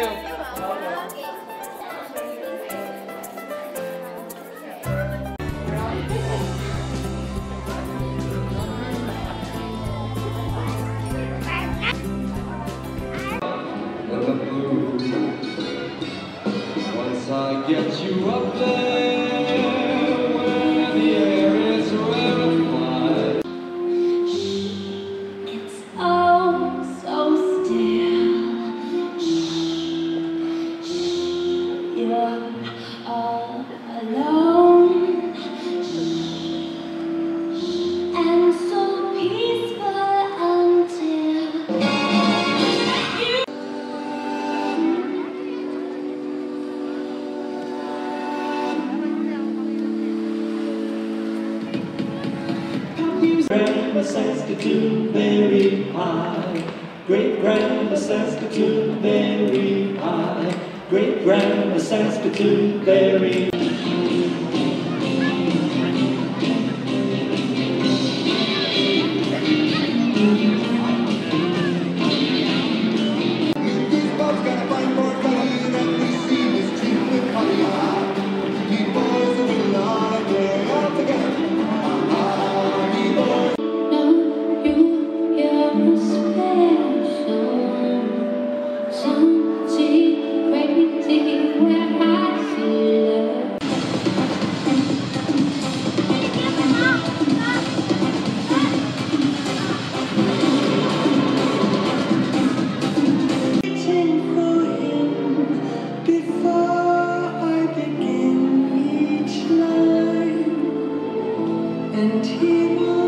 Once I get you up there. You're all alone and so peaceful until you Grandma Saskatoon, very high. Great Grandma Saskatoon, very high great-grandson to Mary. and he will